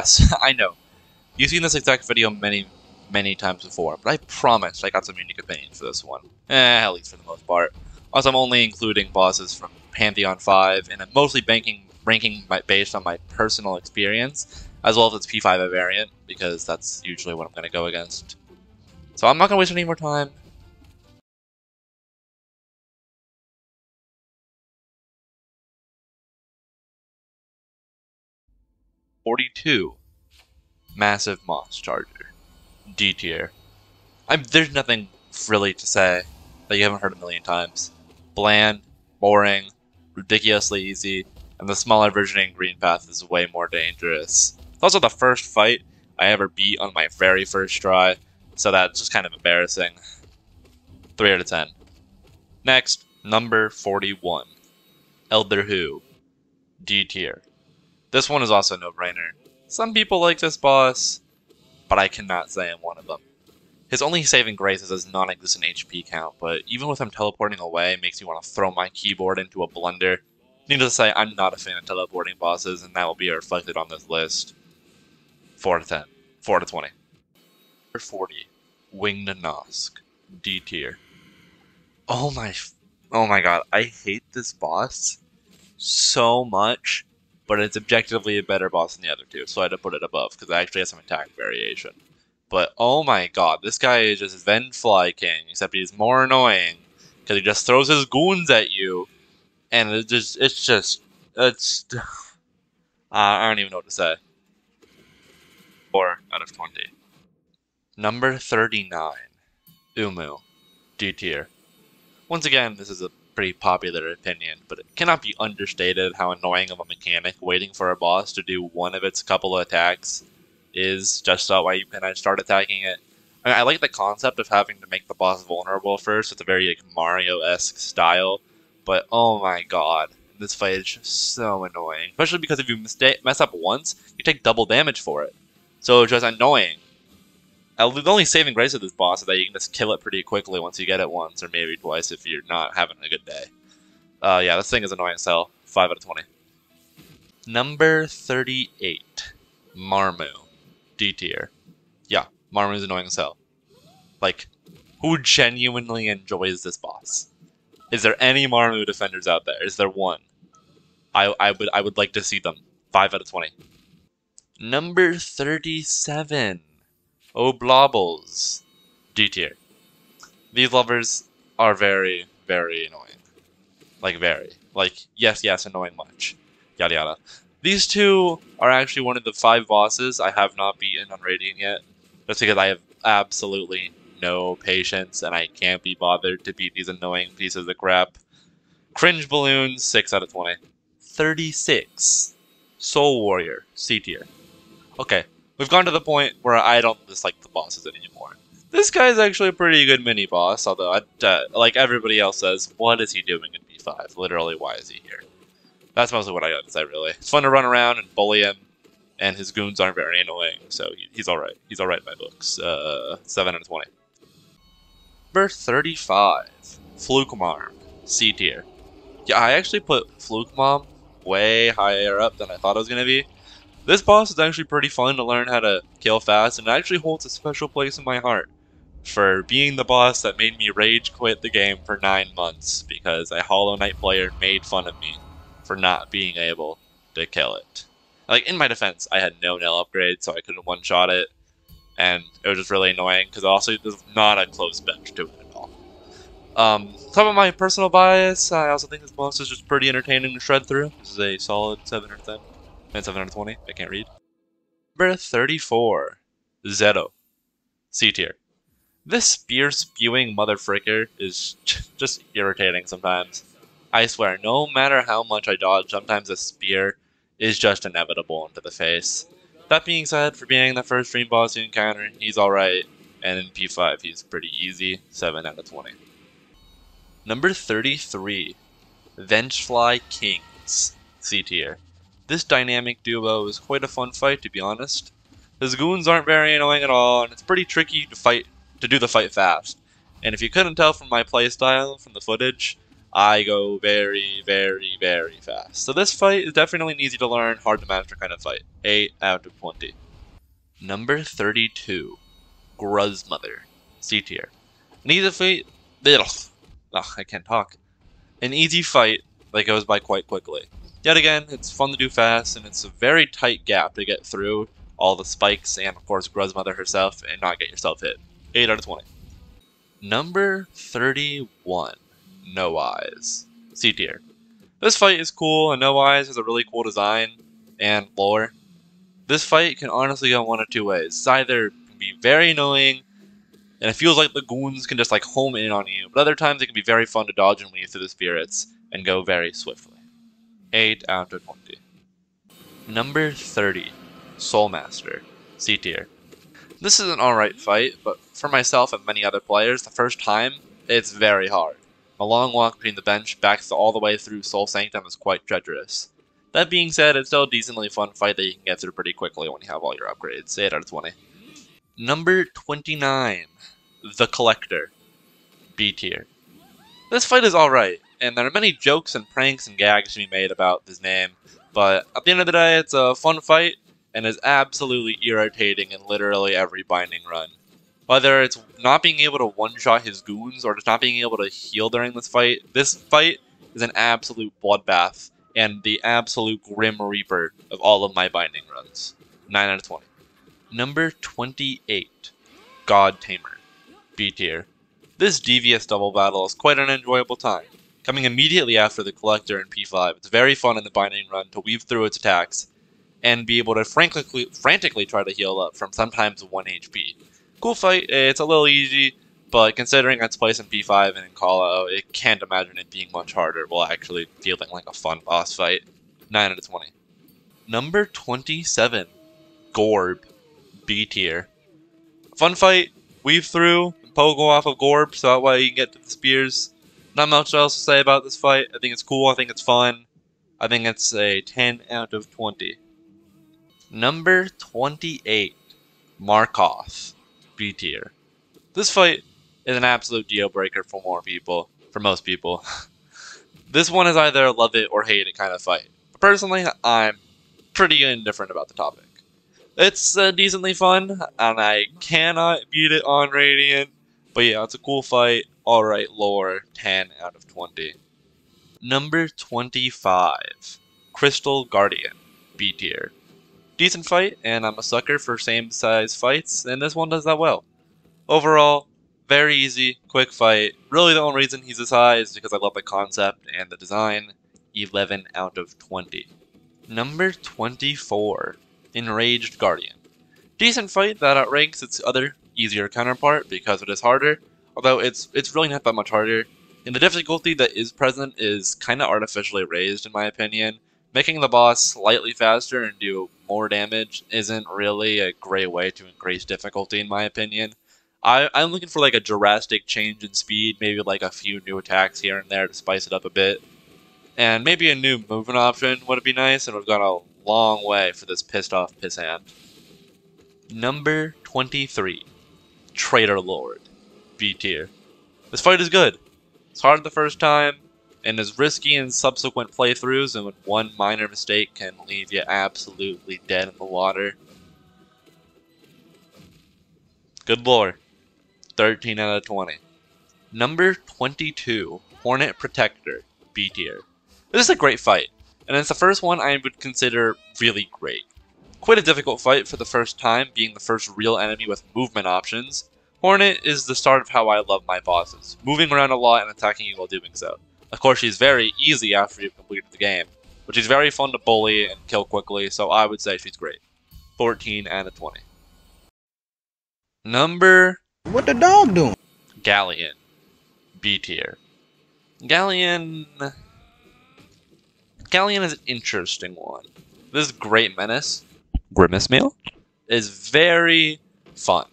Yes, I know. You've seen this exact video many, many times before, but I promise I got some unique opinions for this one. Eh, at least for the most part. Also, I'm only including bosses from Pantheon 5, and I'm mostly banking, ranking my, based on my personal experience, as well as its P5 variant, because that's usually what I'm going to go against. So I'm not going to waste any more time. Forty-two, massive moss charger, D tier. I'm there's nothing really to say that you haven't heard a million times. Bland, boring, ridiculously easy, and the smaller version in Green Path is way more dangerous. It's also the first fight I ever beat on my very first try, so that's just kind of embarrassing. 3 out of 10. Next, number 41. Elder Hu. D tier. This one is also no-brainer. Some people like this boss, but I cannot say I'm one of them. His only saving grace is his non-existent HP count, but even with him teleporting away, makes me want to throw my keyboard into a blender. Needless to say, I'm not a fan of teleporting bosses, and that will be reflected on this list. 4 to of 10. 4 out of 20. Number 40. Winged Nosk. D tier. Oh my... Oh my god, I hate this boss so much, but it's objectively a better boss than the other two, so I had to put it above, because it actually has some attack variation. But oh my god, this guy is just Vengefly King, except he's more annoying, because he just throws his goons at you, and it just, it's just, it's, I don't even know what to say. 4 out of 20. Number 39, Uumuu, D tier. Once again, this is a pretty popular opinion, but it cannot be understated how annoying of a mechanic waiting for a boss to do one of its couple of attacks is, just so why you can uh, start attacking it. I, mean, I like the concept of having to make the boss vulnerable first. It's a very like, Mario-esque style, but oh my god, this fight is so annoying. Especially because if you mess up once, you take double damage for it. So it's just annoying. Uh, the only saving grace of this boss is that you can just kill it pretty quickly once you get it once, or maybe twice if you're not having a good day. Uh, yeah, this thing is annoying as hell. 5 out of 20. Number 38. Marmu. D tier. Yeah, Marmu's annoying as hell. Like, who genuinely enjoys this boss? Is there any Marmu defenders out there? Is there one? I, I would I would like to see them. 5 out of 20. Number 37. Oblobbles. D tier. These lovers are very, very annoying. Like, very. Like, yes, yes, annoying much. Yada yada. These two are actually one of the five bosses I have not beaten on Radiant yet. Just because I have absolutely no patience and I can't be bothered to beat these annoying pieces of crap. Cringe Balloons, 6 out of 20. 36. Soul Warrior, C tier. Okay, we've gone to the point where I don't dislike the bosses anymore. This guy's actually a pretty good mini boss, although, uh, like everybody else says, what is he doing in P5? Literally, why is he here? That's mostly what I got to say, really. It's fun to run around and bully him, and his goons aren't very annoying, so he, he's alright. He's alright in my books. Uh, 7 out of 20. Number 35. Fluke Mom, C tier. Yeah, I actually put Fluke Mom way higher up than I thought it was going to be. This boss is actually pretty fun to learn how to kill fast, and it actually holds a special place in my heart for being the boss that made me rage quit the game for 9 months because a Hollow Knight player made fun of me for not being able to kill it. Like, in my defense, I had no nail upgrade, so I couldn't one-shot it, and it was just really annoying because also there's not a close bench to it at all. Um, some of my personal bias, I also think this boss is just pretty entertaining to shred through. This is a solid 7 or 10. And 720. I can't read. Number 34. Zote. C tier. This spear spewing mother fricker is just irritating sometimes. I swear, no matter how much I dodge, sometimes a spear is just inevitable into the face. That being said, for being the first dream boss you encounter, he's alright, and in P5 he's pretty easy, 7 out of 20. Number 33. Vengefly Kings. C tier. This dynamic duo is quite a fun fight, to be honest. His goons aren't very annoying at all, and it's pretty tricky to fight to do the fight fast. And if you couldn't tell from my playstyle from the footage, I go very, very, very fast. So this fight is definitely an easy to learn, hard to master kind of fight. 8 out of 20. Number 32. Gruzmother. C tier. An easy fight. Ugh, I can't talk. An easy fight that goes by quite quickly. Yet again, it's fun to do fast, and it's a very tight gap to get through all the spikes and, of course, Gruzmother herself and not get yourself hit. 8 out of 20. Number 31. No Eyes. C tier. This fight is cool, and No Eyes has a really cool design and lore. This fight can honestly go one of two ways. It's either be very annoying, and it feels like the goons can just like home in on you, but other times it can be very fun to dodge and weave through the spirits and go very swiftly. 8 out of 20. Number 30. Soulmaster. C tier. This is an alright fight, but for myself and many other players, the first time, it's very hard. A long walk between the bench back all the way through Soul Sanctum is quite treacherous. That being said, it's still a decently fun fight that you can get through pretty quickly when you have all your upgrades. 8 out of 20. Number 29. The Collector. B tier. This fight is alright, and there are many jokes and pranks and gags to be made about this name, but at the end of the day, it's a fun fight, and is absolutely irritating in literally every binding run. Whether it's not being able to one-shot his goons or just not being able to heal during this fight, this fight is an absolute bloodbath and the absolute grim reaper of all of my binding runs. 9 out of 20. Number 28. God Tamer. B tier. This devious double battle is quite an enjoyable time. Coming immediately after the Collector in P5, it's very fun in the binding run to weave through its attacks and be able to frantically try to heal up from sometimes 1 HP. Cool fight, it's a little easy, but considering its place in P5 and in Call Out, it can't imagine it being much harder while actually feeling like a fun boss fight. 9 out of 20. Number 27. Gorb. B tier. Fun fight, weave through, pogo off of Gorb so that way you can get to the spears. Not much else to say about this fight. I think it's cool, I think it's fun. I think it's a 10 out of 20. Number 28. Markoth, B tier. This fight is an absolute deal breaker for more people, for most people. this one is either love it or hate it kind of fight. But personally, I'm pretty indifferent about the topic. It's uh, decently fun, and I cannot beat it on Radiant. But yeah, it's a cool fight. Alright, lore, 10 out of 20. Number 25. Crystal Guardian. B tier decent fight, and I'm a sucker for same size fights, and this one does that well. Overall, very easy, quick fight. Really, the only reason he's this high is because I love the concept and the design. 11 out of 20. Number 24, Enraged Guardian. Decent fight that outranks its other easier counterpart because it is harder, although it's it's really not that much harder. And the difficulty that is present is kind of artificially raised in my opinion, making the boss slightly faster and do more damage isn't really a great way to increase difficulty in my opinion. I, I'm looking for like a drastic change in speed, maybe like a few new attacks here and there to spice it up a bit. And maybe a new movement option would be nice, and we've gone a long way for this pissed off piss hand. Number 23. Traitor Lord. B tier. This fight is good. It's hard the first time, and is risky in subsequent playthroughs, and one minor mistake can leave you absolutely dead in the water. Good lore. 13 out of 20. Number 22, Hornet Protector, B tier. This is a great fight, and it's the first one I would consider really great. Quite a difficult fight for the first time, being the first real enemy with movement options. Hornet is the start of how I love my bosses, moving around a lot and attacking you while doing so. Of course, she's very easy after you've completed the game, but she's very fun to bully and kill quickly, so I would say she's great. 14 and a 20. Number... What the dog doing? Galien. B tier. Galien... Galien is an interesting one. This great menace, Grimace Meal, is very fun.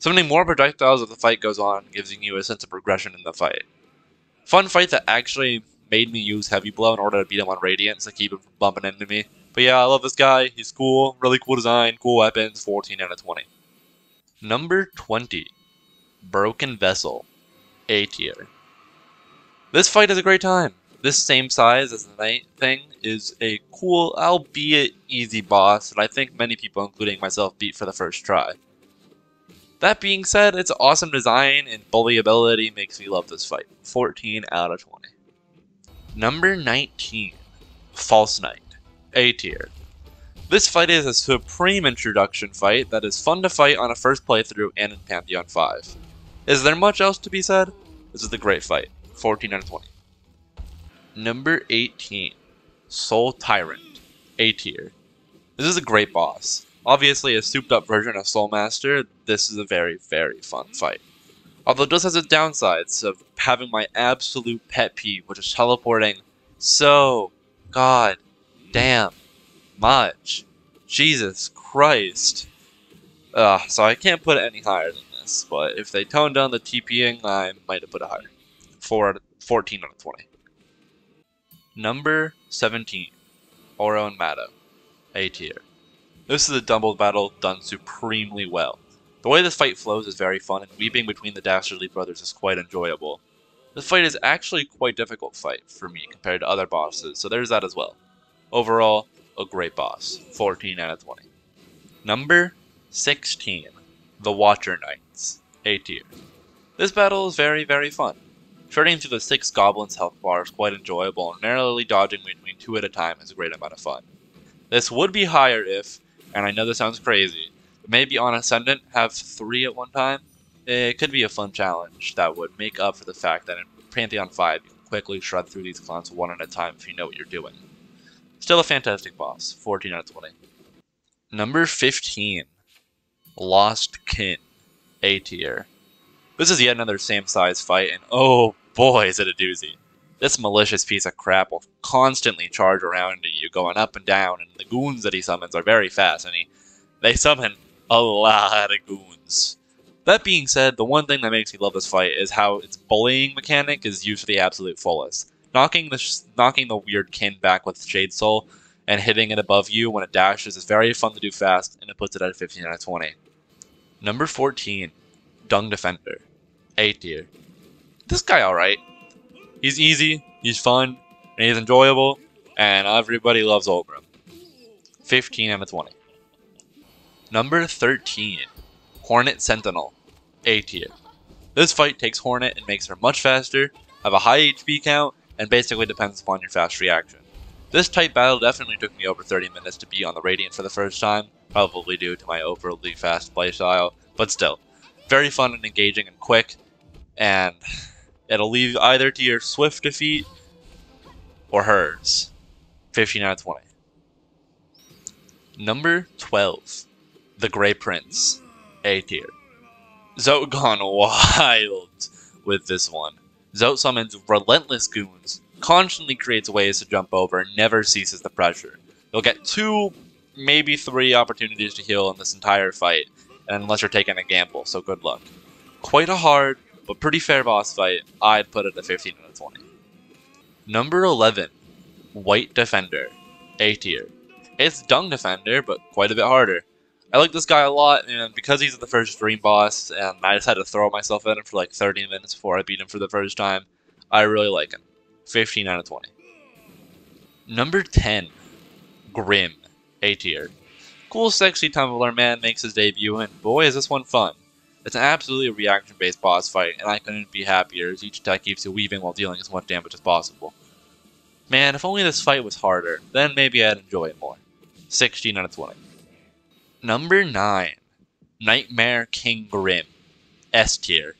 Summoning more projectiles as the fight goes on, giving you a sense of progression in the fight. Fun fight that actually made me use Heavy Blow in order to beat him on Radiance to keep him from bumping into me. But yeah, I love this guy. He's cool. Really cool design. Cool weapons. 14 out of 20. Number 20. Broken Vessel. A tier. This fight is a great time. This same size as the thing is a cool, albeit easy boss that I think many people, including myself, beat for the first try. That being said, its awesome design and bully ability makes me love this fight. 14 out of 20. Number 19, False Knight, A tier. This fight is a supreme introduction fight that is fun to fight on a first playthrough and in Pantheon 5. Is there much else to be said? This is a great fight. 14 out of 20. Number 18, Soul Tyrant, A tier. This is a great boss. Obviously a souped up version of Soul Master, this is a very, very fun fight. Although it does have its downsides of having my absolute pet peeve, which is teleporting so god damn much. Jesus Christ. Uh, so I can't put it any higher than this, but if they toned down the TPing, I might have put it higher. Four, 14 out of 20. Number 17, Oro and Mato, A tier. This is a double battle done supremely well. The way this fight flows is very fun, and weeping between the Dastardly brothers is quite enjoyable. This fight is actually quite difficult fight for me compared to other bosses, so there's that as well. Overall, a great boss. 14 out of 20. Number 16. The Watcher Knights. A tier. This battle is very, very fun. Shredding through the six goblins' health bar is quite enjoyable, and narrowly dodging between two at a time is a great amount of fun. This would be higher if, and I know this sounds crazy, maybe on Ascendant have three at one time. It could be a fun challenge that would make up for the fact that in Pantheon 5 you can quickly shred through these clowns one at a time if you know what you're doing. Still a fantastic boss, 14 out of 20. Number 15, Lost Kin, A tier. This is yet another same size fight, and oh boy is it a doozy. This malicious piece of crap will constantly charge around you, going up and down, and the goons that he summons are very fast, and he, they summon a lot of goons. That being said, the one thing that makes me love this fight is how its bullying mechanic is used to the absolute fullest. Knocking the knocking the weird kin back with Shade Soul and hitting it above you when it dashes is very fun to do fast, and it puts it at a 15 out of 20. Number 14, Dung Defender, A tier. This guy alright. He's easy, he's fun, and he's enjoyable, and everybody loves Ogrim. 15 out of 20. Number 13, Hornet Sentinel, A tier. This fight takes Hornet and makes her much faster, have a high HP count, and basically depends upon your fast reaction. This type battle definitely took me over 30 minutes to be on the Radiant for the first time, probably due to my overly fast playstyle, but still, very fun and engaging and quick, and it'll leave either to your swift defeat or hers. 15 out of 20. Number 12. The Grey Prince. A tier. Zote gone wild with this one. Zote summons relentless goons, constantly creates ways to jump over, and never ceases the pressure. You'll get two, maybe three opportunities to heal in this entire fight, unless you're taking a gamble, so good luck. Quite a hard, but pretty fair boss fight. I'd put it at 15 out of 20. Number 11, White Defender, A tier. It's Dung Defender, but quite a bit harder. I like this guy a lot, and because he's the first Dream boss, and I just had to throw myself at him for like 30 minutes before I beat him for the first time, I really like him. 15 out of 20. Number 10, Grimm, A tier. Cool, sexy Tumbler man makes his debut, and boy is this one fun. It's an absolutely reaction-based boss fight, and I couldn't be happier as each attack keeps you weaving while dealing as much damage as possible. Man, if only this fight was harder, then maybe I'd enjoy it more. 16 out of 20. Number 9. Nightmare King Grimm. S tier.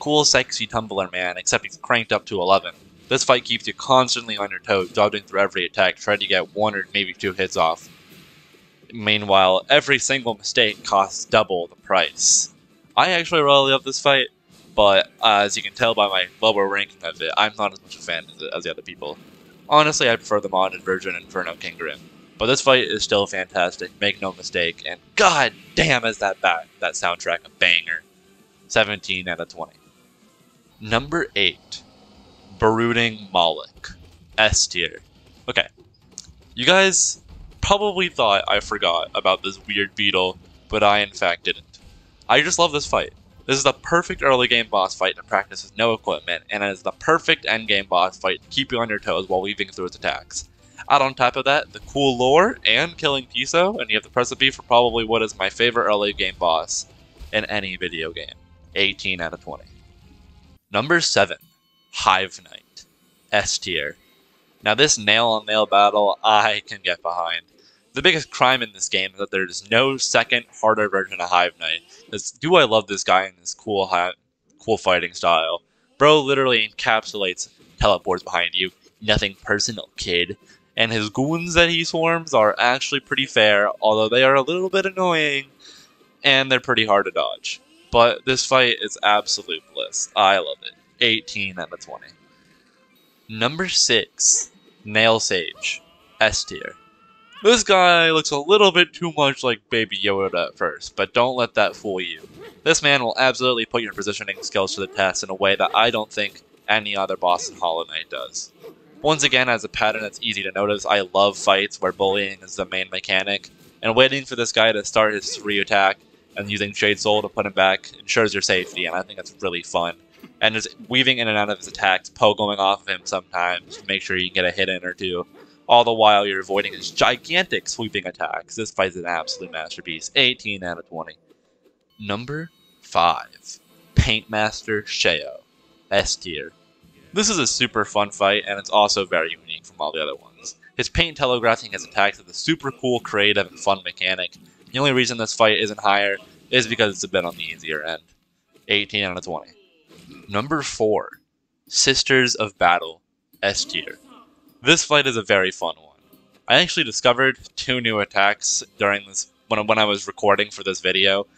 Cool, sexy tumbler man, except he's cranked up to 11. This fight keeps you constantly on your toes, dodging through every attack, trying to get one or maybe two hits off. Meanwhile, every single mistake costs double the price. I actually really love this fight, but uh, as you can tell by my lower ranking of it, I'm not as much a fan as the, as the other people. Honestly, I prefer the modded version Inferno King Grimm. But this fight is still fantastic, make no mistake, and god damn is that that, that soundtrack a banger. 17 out of 20. Number 8. Brooding Mawlek. S tier. Okay. You guys probably thought I forgot about this weird beetle, but I in fact didn't. I just love this fight. This is the perfect early game boss fight to practice with no equipment, and it is the perfect end game boss fight to keep you on your toes while weaving through its attacks. Add on top of that, the cool lore and killing Piso, and you have the recipe for probably what is my favorite early game boss in any video game. 18 out of 20. Number 7, Hive Knight. S tier. Now this nail on nail battle I can get behind. The biggest crime in this game is that there's no second harder version of Hive Knight. Because do I love this guy in this cool cool fighting style. Bro literally encapsulates teleports behind you. Nothing personal, kid. And his goons that he swarms are actually pretty fair, although they are a little bit annoying and they're pretty hard to dodge. But this fight is absolute bliss. I love it. 18 out of 20. Number 6, Nail Sage. S tier. This guy looks a little bit too much like Baby Yoda at first, but don't let that fool you. This man will absolutely put your positioning skills to the test in a way that I don't think any other boss in Hollow Knight does. Once again, as a pattern that's easy to notice, I love fights where bullying is the main mechanic, and waiting for this guy to start his three attack and using Shade Soul to put him back ensures your safety, and I think that's really fun. And just weaving in and out of his attacks, pogoing off of him sometimes to make sure you can get a hit in or two all the while you're avoiding his gigantic sweeping attacks. This fight is an absolute masterpiece. 18 out of 20. Number 5. Paintmaster Sheo. S tier. This is a super fun fight, and it's also very unique from all the other ones. His paint telegraphing his attacks is a super cool, creative, and fun mechanic. The only reason this fight isn't higher is because it's a bit on the easier end. 18 out of 20. Number 4. Sisters of Battle. S tier. This fight is a very fun one. I actually discovered two new attacks during this when, when I was recording for this video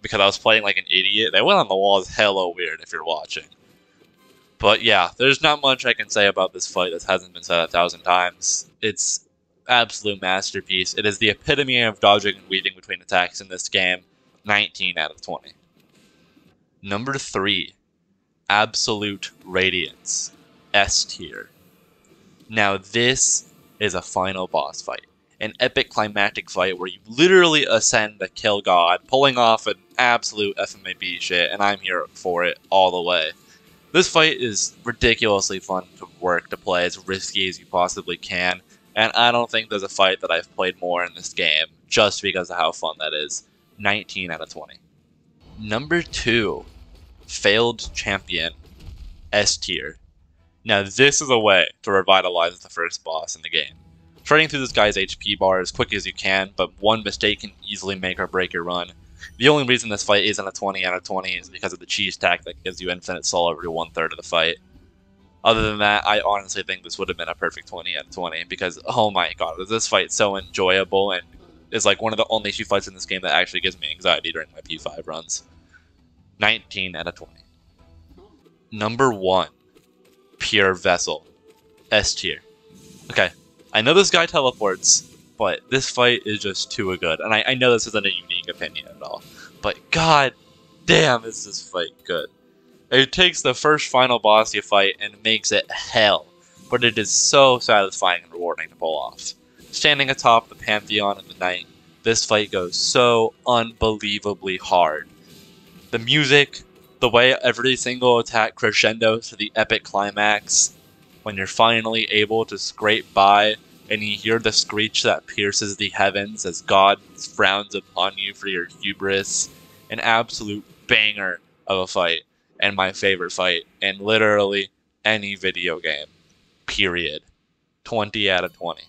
because I was playing like an idiot. They went on the walls hella weird if you're watching. But yeah, there's not much I can say about this fight that hasn't been said a thousand times. It's absolute masterpiece. It is the epitome of dodging and weaving between attacks in this game. 19 out of 20. Number 3. Absolute Radiance. S tier. Now this is a final boss fight. An epic climactic fight where you literally ascend to kill God, pulling off an absolute FMAB shit, and I'm here for it all the way. This fight is ridiculously fun to work, to play, as risky as you possibly can, and I don't think there's a fight that I've played more in this game, just because of how fun that is. 19 out of 20. Number 2. Failed Champion. S tier. Now, this is a way to revitalize the first boss in the game. Shredding through this guy's HP bar as quick as you can, but one mistake can easily make or break your run. The only reason this fight isn't a 20 out of 20 is because of the cheese tack that gives you infinite soul every one third of the fight. Other than that, I honestly think this would have been a perfect 20 out of 20 because, oh my god, this fight so enjoyable and is like one of the only two fights in this game that actually gives me anxiety during my P5 runs. 19 out of 20. Number 1 pure vessel. S tier. Okay, I know this guy teleports, but this fight is just too good. And I, I know this isn't a unique opinion at all, but god damn is this fight good. It takes the first final boss you fight and makes it hell, but it is so satisfying and rewarding to pull off. Standing atop the Pantheon in the night, this fight goes so unbelievably hard. The music, the way every single attack crescendos to the epic climax, when you're finally able to scrape by and you hear the screech that pierces the heavens as God frowns upon you for your hubris, an absolute banger of a fight, and my favorite fight in literally any video game. Period. 20 out of 20.